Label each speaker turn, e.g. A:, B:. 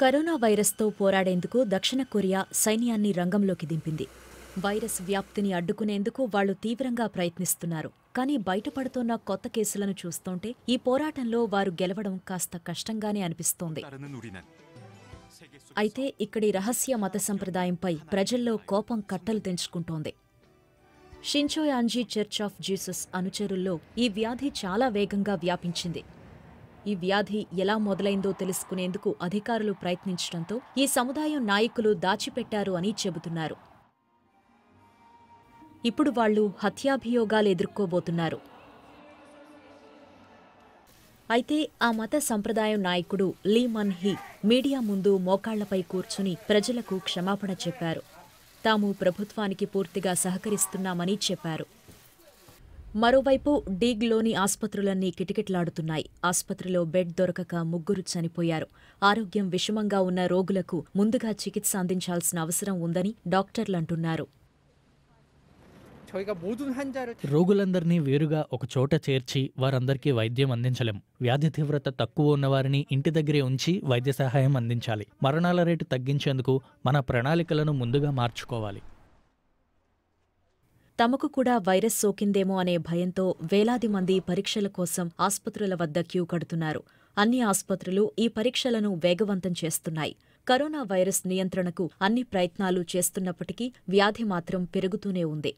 A: Corona వైరస్తో పోరాడేందుకు దక్షిణ Korea సైన్యాన్ని రంగంలోకి దింపింది. వైరస్ వ్యాప్తిని అడ్డుకునేందుకు వాళ్ళు తీవ్రంగా ప్రయత్నిస్తున్నారు. కానీ బయటపడుతున్న కొత్త కేసులను చూస్తుంటే ఈ పోరాటంలో వారు గెలవడం కాస్త కష్టంగానే అనిపిస్తోంది. అయితే ఇక్కడి రహస్య మత సంప్రదాయంపై ప్రజల్లో కోపం కట్టలు తెంచుకుంటోంది. షిన్చోయాంజీ చర్చ్ ఆఫ్ జీసస్ అనుచరుల్లో ఈ వ్యాధి చాలా వేగంగా వ్యాపించింది. ఈ వ్యాధి ఎలా మొదలైందో తెలుసుకునేందుకు అధికారులు ప్రయత్నించడంతో ఈ సముదాయం నాయకులు దాచిపెట్టారు అని చెబుతున్నారు. ఇప్పుడు వాళ్ళు హత్యాభియోగాలు ఎదుర్కోబోతున్నారు. అయితే ఆ మత సంప్రదాయం నాయకుడు లీ మన్ హీ మీడియా ముందు మోకాళ్ళపై కూర్చుని ప్రజలకు క్షమాపణ చెప్పారు. తాము ప్రభుత్వానికి పూర్తిగా సహకరిస్తున్నామని చెప్పారు. మరోవైపు డీగ్లోని ఆసుపత్రులన్నీ కిటకిటలాడుతున్నాయి. ఆసుపత్రిలో బెడ్ దొరకక ముగ్గురు చనిపోయారు. ఆరోగ్యం విషమంగా ఉన్న రోగులకు ముందుగా చికిత్స అందించాల్సిన అవసరం ఉందని డాక్టర్లంటున్నారు
B: రోగులందరినీ వేరుగా ఒక చోట చేర్చి వారందరికీ వైద్యం అందించలేం. వ్యాధి తీవ్రత తక్కువ ఉన్నవారిని ఇంటి దగ్గరే ఉంచి వైద్య సహాయం అందించాలి. మరణాల రేటు తగ్గించేందుకు మన ప్రణాళికలను ముందుగా మార్చుకోవాలి.
A: తమకు కూడా వైరస్ సోకిందేమో అనే భయంతో వేలాది మంది పరీక్షల కోసం ఆస్పత్రుల వద్ద క్యూ కడుతున్నారు. అన్ని ఆస్పత్రులు ఈ పరీక్షలను వేగవంతం చేస్తున్నాయి. కరోనా వైరస్ నియంత్రణకు అన్ని ప్రయత్నాలు చేస్తున్నప్పటికీ వ్యాధి మాత్రం పెరుగుతూనే ఉంది.